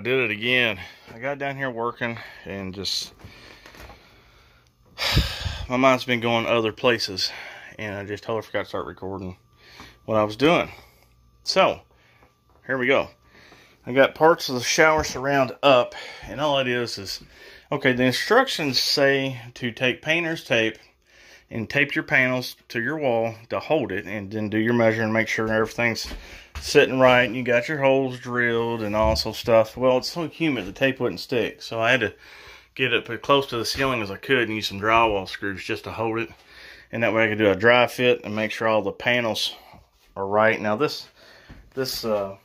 I did it again. I got down here working and just my mind's been going other places and I just totally forgot to start recording what I was doing. So, here we go. I got parts of the shower surround up and all it is is okay, the instructions say to take painter's tape and tape your panels to your wall to hold it and then do your measure and make sure everything's sitting right and you got your holes drilled and all also stuff. Well, it's so humid the tape wouldn't stick. So I had to get it as close to the ceiling as I could and use some drywall screws just to hold it. And that way I could do a dry fit and make sure all the panels are right. Now this this uh,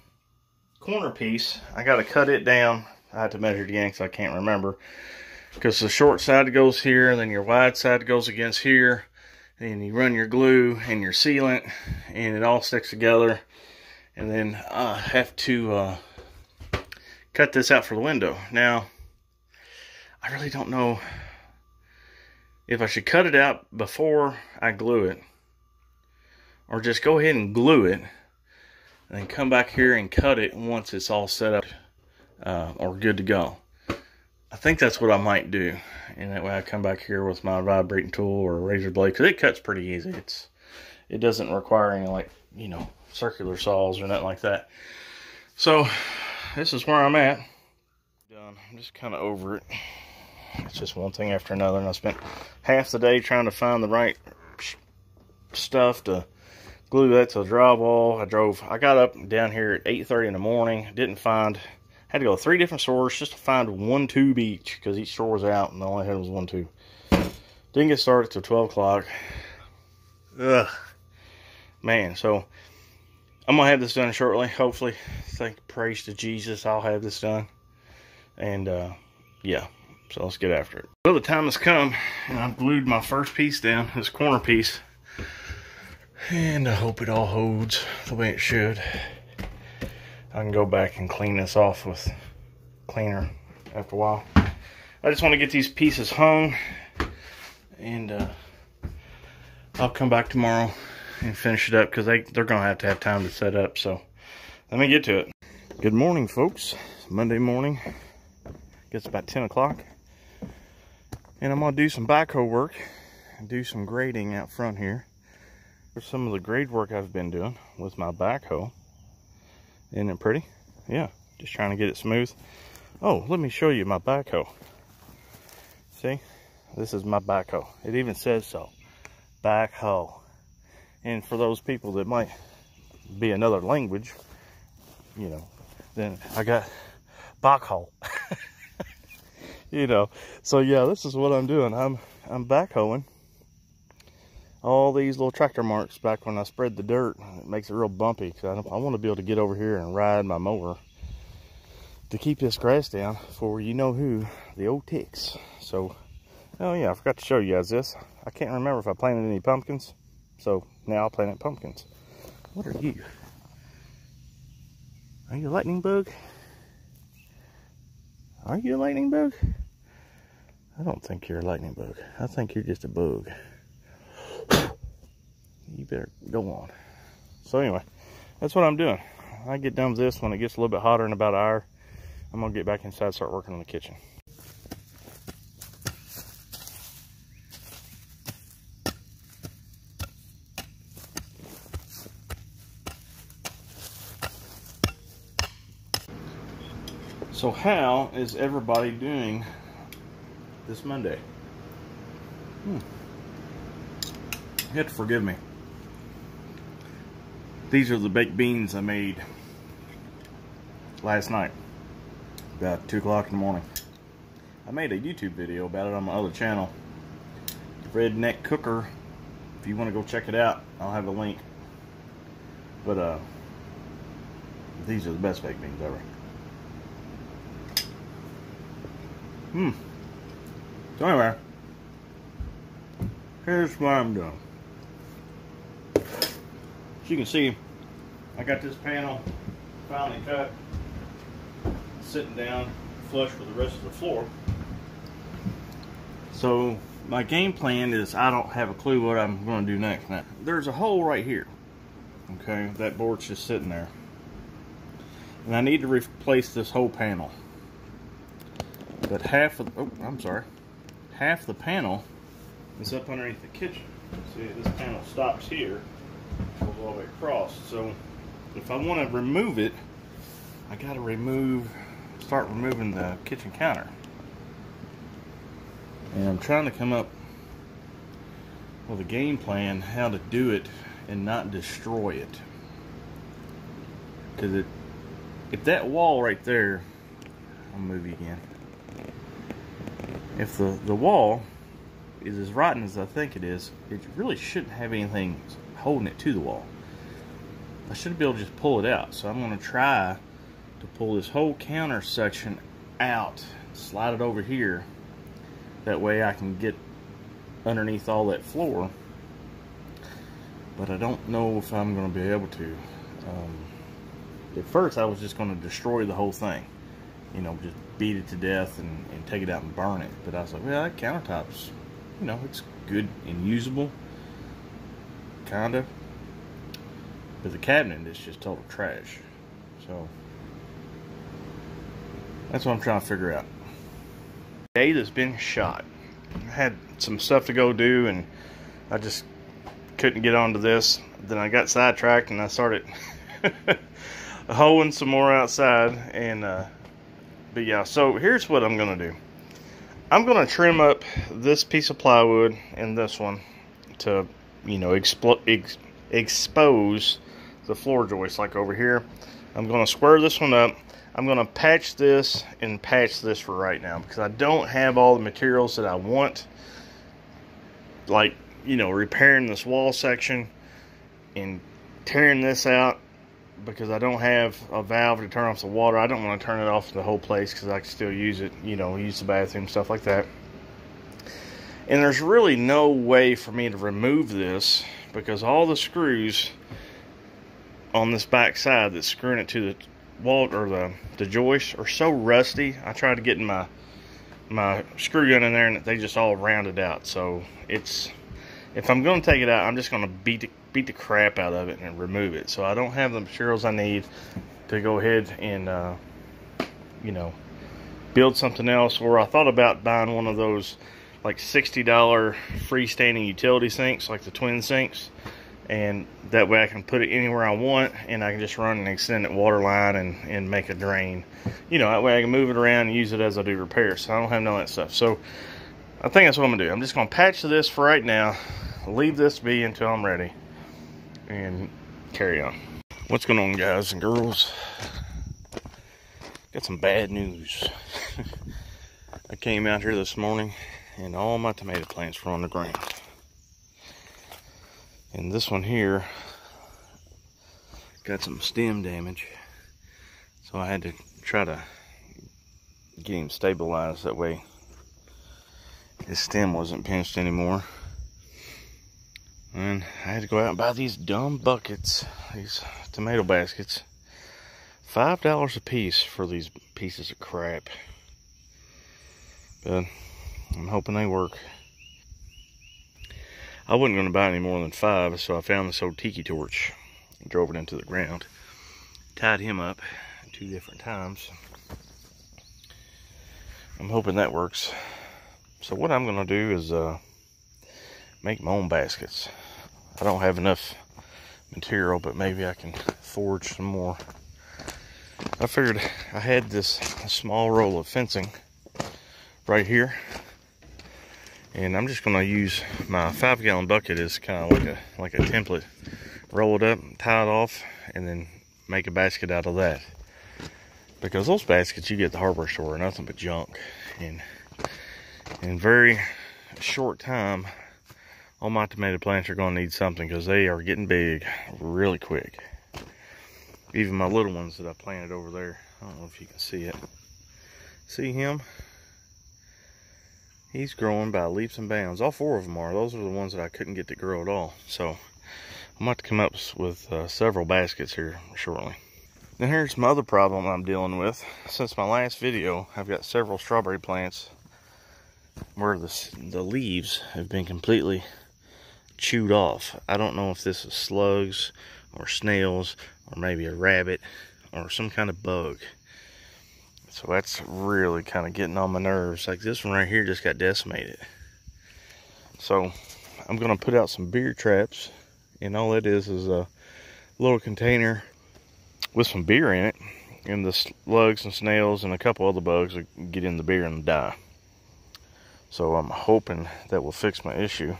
corner piece, I got to cut it down. I had to measure it again because I can't remember. Because the short side goes here, and then your wide side goes against here. And you run your glue and your sealant, and it all sticks together and then I have to uh, cut this out for the window. Now, I really don't know if I should cut it out before I glue it or just go ahead and glue it and then come back here and cut it once it's all set up uh, or good to go. I think that's what I might do. And that way I come back here with my vibrating tool or razor blade because it cuts pretty easy. It's It doesn't require any like, you know, circular saws or nothing like that. So this is where I'm at. Done. I'm just kind of over it. It's just one thing after another, and I spent half the day trying to find the right stuff to glue that to the drywall. I drove. I got up down here at 8:30 in the morning. Didn't find. Had to go to three different stores just to find one tube each because each store was out and all I had was one tube. Didn't get started till 12 o'clock. Ugh, man. So I'm gonna have this done shortly. Hopefully, thank praise to Jesus, I'll have this done. And uh, yeah, so let's get after it. Well, the time has come, and I've glued my first piece down, this corner piece, and I hope it all holds the way it should. I can go back and clean this off with cleaner after a while. I just want to get these pieces hung, and uh, I'll come back tomorrow and finish it up because they, they're going to have to have time to set up. So let me get to it. Good morning, folks. Monday morning. It's about 10 o'clock. And I'm going to do some backhoe work and do some grading out front here. There's some of the grade work I've been doing with my backhoe. Isn't it pretty? Yeah, just trying to get it smooth. Oh, let me show you my backhoe. See, this is my backhoe. It even says so. Backhoe. And for those people that might be another language, you know, then I got backhoe. you know, so yeah, this is what I'm doing. I'm I'm backhoeing all these little tractor marks back when I spread the dirt. It makes it real bumpy because I, I want to be able to get over here and ride my mower to keep this grass down for you know who, the old ticks. So, oh yeah, I forgot to show you guys this. I can't remember if I planted any pumpkins. So now I'll plant pumpkins. What are you? Are you a lightning bug? Are you a lightning bug? I don't think you're a lightning bug. I think you're just a bug. you better go on. So anyway, that's what I'm doing. I get done with this when it gets a little bit hotter in about an hour. I'm gonna get back inside start working on the kitchen. So how is everybody doing this Monday? Hmm. You have to forgive me. These are the baked beans I made last night, about 2 o'clock in the morning. I made a YouTube video about it on my other channel, Redneck Cooker. If you want to go check it out, I'll have a link. But uh, these are the best baked beans ever. Hmm. So anyway, here's what I'm doing. As you can see, I got this panel finally cut, sitting down flush with the rest of the floor. So my game plan is I don't have a clue what I'm going to do next. Now, there's a hole right here. Okay, that board's just sitting there. And I need to replace this whole panel. But half of, oh, I'm sorry. Half the panel is up underneath the kitchen. See, this panel stops here, goes all the way across. So if I want to remove it, I got to remove, start removing the kitchen counter. And I'm trying to come up with a game plan how to do it and not destroy it. Because it, if that wall right there, I'll move you again. If the, the wall is as rotten as I think it is, it really shouldn't have anything holding it to the wall. I should be able to just pull it out. So I'm going to try to pull this whole counter section out, slide it over here. That way I can get underneath all that floor. But I don't know if I'm going to be able to. Um, at first I was just going to destroy the whole thing. You know, just beat it to death and, and take it out and burn it. But I was like, well, that countertop's you know, it's good and usable, kind of. But the cabinet is just total trash. So, that's what I'm trying to figure out. Date has been shot. I had some stuff to go do, and I just couldn't get onto this. Then I got sidetracked, and I started hoeing some more outside. And, uh, but yeah, so here's what I'm going to do. I'm going to trim up this piece of plywood and this one to, you know, ex expose the floor joist like over here. I'm going to square this one up. I'm going to patch this and patch this for right now because I don't have all the materials that I want. Like, you know, repairing this wall section and tearing this out because I don't have a valve to turn off the water. I don't want to turn it off the whole place because I can still use it, you know, use the bathroom, stuff like that. And there's really no way for me to remove this because all the screws on this back side that's screwing it to the wall or the, the joist are so rusty. I tried to get my my screw gun in there and they just all rounded out. So it's if I'm going to take it out, I'm just going to beat the beat the crap out of it and remove it. So I don't have the materials I need to go ahead and, uh, you know, build something else. Or I thought about buying one of those like $60 freestanding utility sinks, like the twin sinks. And that way I can put it anywhere I want and I can just run an extended water line and, and make a drain. You know, that way I can move it around and use it as I do repairs. So I don't have none of that stuff. So I think that's what I'm gonna do. I'm just gonna patch this for right now. Leave this be until I'm ready and carry on. What's going on, guys and girls? Got some bad news. I came out here this morning and all my tomato plants were on the ground. And this one here got some stem damage. So I had to try to get him stabilized that way his stem wasn't pinched anymore. And I had to go out and buy these dumb buckets, these tomato baskets. Five dollars a piece for these pieces of crap. But I'm hoping they work. I wasn't going to buy any more than five, so I found this old tiki torch drove it into the ground. Tied him up two different times. I'm hoping that works. So what I'm going to do is uh, make my own baskets. I don't have enough material, but maybe I can forge some more. I figured I had this small roll of fencing right here. And I'm just gonna use my five gallon bucket as kind of like a like a template. Roll it up, tie it off, and then make a basket out of that. Because those baskets you get at the hardware store are nothing but junk. And in very short time, all my tomato plants are going to need something because they are getting big really quick. Even my little ones that I planted over there. I don't know if you can see it. See him? He's growing by leaps and bounds. All four of them are. Those are the ones that I couldn't get to grow at all. So I'm about to come up with uh, several baskets here shortly. Then here's my other problem I'm dealing with. Since my last video, I've got several strawberry plants where the, the leaves have been completely chewed off. I don't know if this is slugs or snails or maybe a rabbit or some kind of bug. So that's really kind of getting on my nerves. Like this one right here just got decimated. So I'm gonna put out some beer traps and all it is is a little container with some beer in it and the slugs and snails and a couple other bugs will get in the beer and die. So I'm hoping that will fix my issue.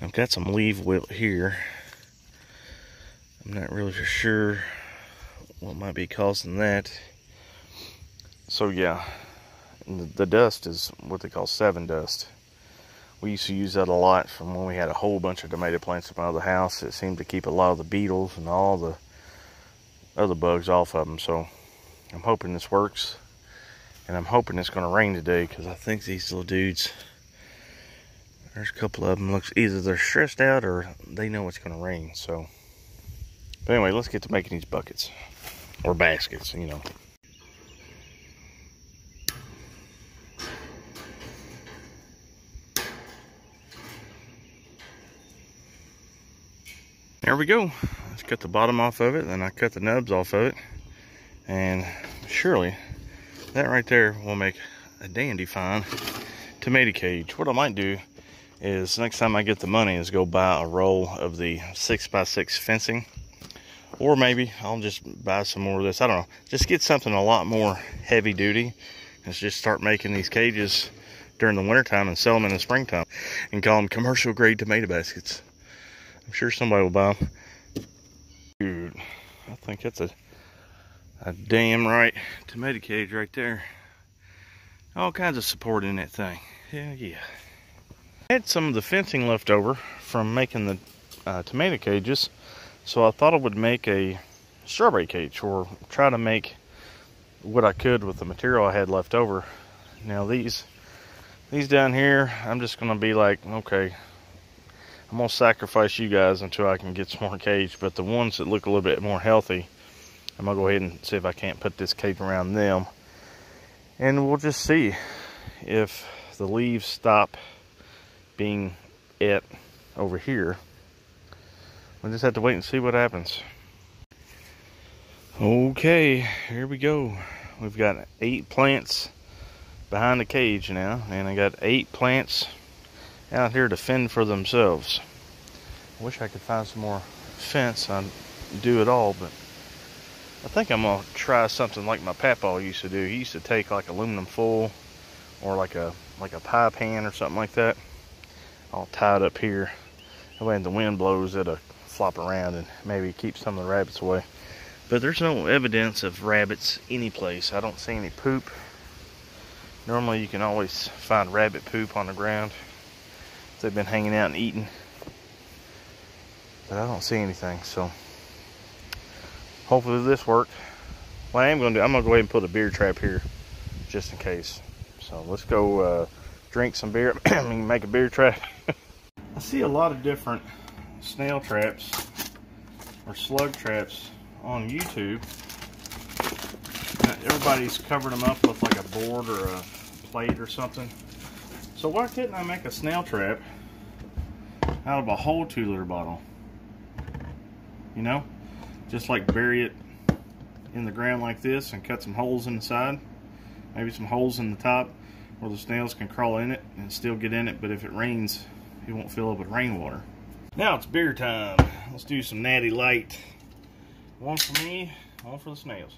I've got some leaf wilt here. I'm not really sure what might be causing that. So yeah, the dust is what they call Sevin dust. We used to use that a lot from when we had a whole bunch of tomato plants in my other house. It seemed to keep a lot of the beetles and all the other bugs off of them. So I'm hoping this works. And I'm hoping it's going to rain today because I think these little dudes, there's a couple of them, looks either they're stressed out or they know it's going to rain. So, but anyway, let's get to making these buckets or baskets, you know. There we go. Let's cut the bottom off of it, then I cut the nubs off of it. And surely that right there will make a dandy fine tomato cage. What I might do is next time I get the money is go buy a roll of the six by six fencing. Or maybe I'll just buy some more of this. I don't know. Just get something a lot more heavy duty. Let's just start making these cages during the wintertime and sell them in the springtime. And call them commercial grade tomato baskets. I'm sure somebody will buy them. Dude, I think that's a a damn right tomato cage right there. All kinds of support in that thing. Hell yeah. I had some of the fencing left over from making the uh, tomato cages. So I thought I would make a strawberry cage or try to make what I could with the material I had left over. Now these these down here, I'm just gonna be like, okay, I'm gonna sacrifice you guys until I can get some more cage. But the ones that look a little bit more healthy, I'm gonna go ahead and see if I can't put this cage around them. And we'll just see if the leaves stop being it over here. We'll just have to wait and see what happens. Okay, here we go. We've got eight plants behind the cage now, and I got eight plants out here to fend for themselves. I wish I could find some more fence. I'd do it all, but I think I'm gonna try something like my papaw used to do. He used to take like aluminum foil or like a like a pie pan or something like that. All tied up here. Way when the wind blows it'll flop around and maybe keep some of the rabbits away. But there's no evidence of rabbits any place. I don't see any poop. Normally you can always find rabbit poop on the ground. They've been hanging out and eating. But I don't see anything, so hopefully this worked. What I am going to do, I'm going to go ahead and put a beer trap here just in case. So let's go uh, drink some beer. Mean, make a beer trap. I see a lot of different snail traps or slug traps on YouTube. Everybody's covering them up with like a board or a plate or something. So why couldn't I make a snail trap out of a whole two liter bottle? You know? Just like bury it in the ground like this and cut some holes in the side. Maybe some holes in the top where the snails can crawl in it and still get in it but if it rains it won't fill up with rainwater. Now it's beer time. Let's do some natty light. One for me one for the snails.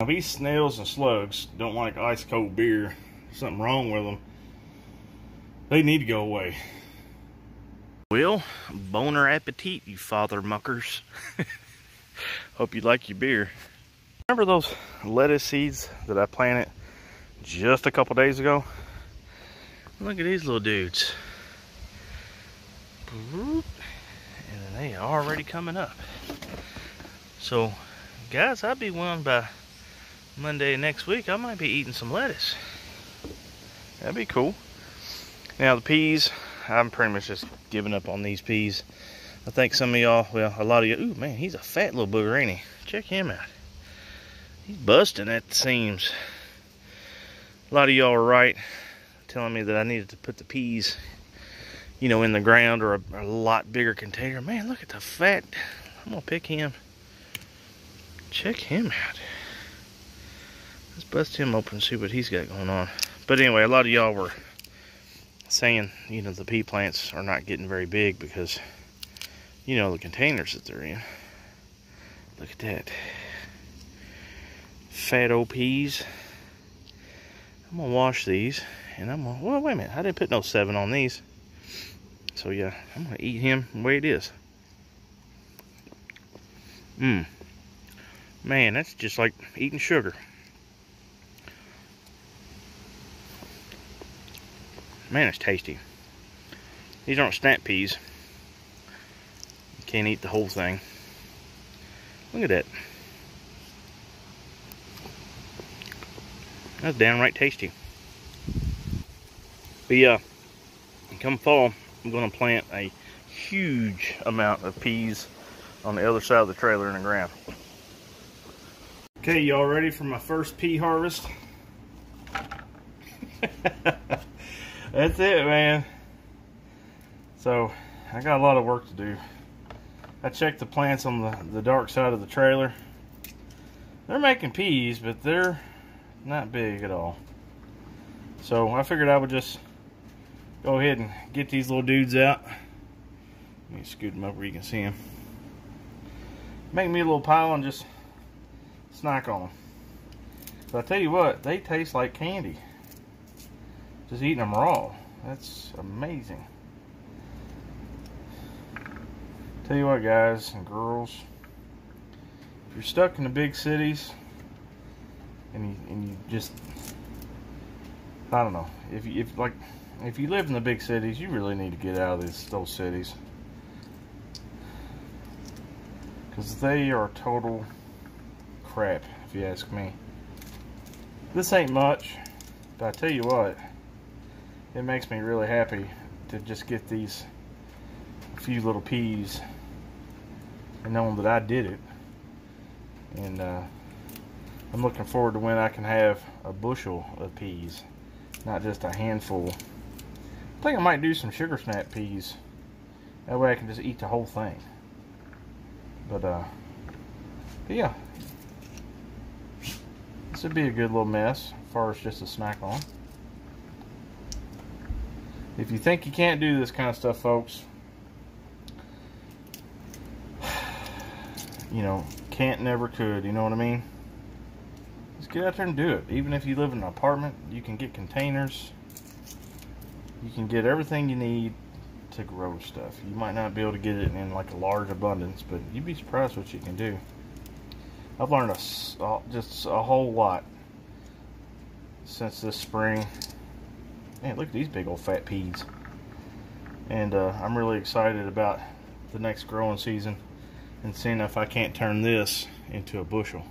Now these snails and slugs don't like ice cold beer. Something wrong with them. They need to go away well, boner appetit, you father muckers. Hope you like your beer. Remember those lettuce seeds that I planted just a couple days ago? Look at these little dudes. And they are already coming up. So, guys, I'd be willing by Monday next week, I might be eating some lettuce. That'd be cool. Now, the peas, I'm pretty much just giving up on these peas. I think some of y'all, well, a lot of you, ooh, man, he's a fat little booger, ain't he? Check him out. He's busting at the seams. A lot of y'all are right, telling me that I needed to put the peas you know, in the ground or a, a lot bigger container. Man, look at the fat. I'm gonna pick him. Check him out. Let's bust him open and see what he's got going on. But anyway, a lot of y'all were saying, you know, the pea plants are not getting very big because, you know, the containers that they're in. Look at that. Fat old peas. I'm gonna wash these and I'm gonna, well, wait a minute. I didn't put no Sevin on these. So yeah, I'm gonna eat him the way it is. Mmm. Man, that's just like eating sugar. Man, it's tasty. These aren't snap peas. You can't eat the whole thing. Look at that. That's downright tasty. But yeah, come fall, I'm going to plant a huge amount of peas on the other side of the trailer in the ground. Okay, y'all ready for my first pea harvest? That's it, man. So, I got a lot of work to do. I checked the plants on the, the dark side of the trailer. They're making peas, but they're not big at all. So, I figured I would just go ahead and get these little dudes out. Let me scoot them up where you can see them. Make me a little pile and just snack on them. But I tell you what, they taste like candy. Just eating them raw. That's amazing. Tell you what, guys and girls, if you're stuck in the big cities and you, and you just, I don't know, if you, if like, if you live in the big cities, you really need to get out of these, those cities. Because they are total crap, if you ask me. This ain't much, but I tell you what, it makes me really happy to just get these few little peas and knowing that I did it. And uh, I'm looking forward to when I can have a bushel of peas, not just a handful. I think I might do some sugar snap peas. That way I can just eat the whole thing. But, uh, but yeah. This would be a good little mess as far as just a snack on. If you think you can't do this kind of stuff, folks, you know, can't never could, you know what I mean? Just get out there and do it. Even if you live in an apartment, you can get containers. You can get everything you need to grow stuff. You might not be able to get it in like a large abundance, but you'd be surprised what you can do. I've learned a, just a whole lot since this spring Man, look at these big old fat peas. And uh, I'm really excited about the next growing season and seeing if I can't turn this into a bushel.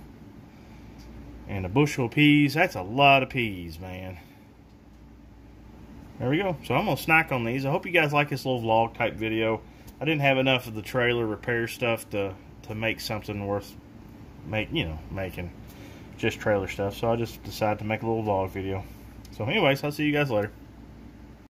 And a bushel of peas, that's a lot of peas, man. There we go. So I'm going to snack on these. I hope you guys like this little vlog type video. I didn't have enough of the trailer repair stuff to, to make something worth make you know making just trailer stuff. So I just decided to make a little vlog video. So anyways, I'll see you guys later.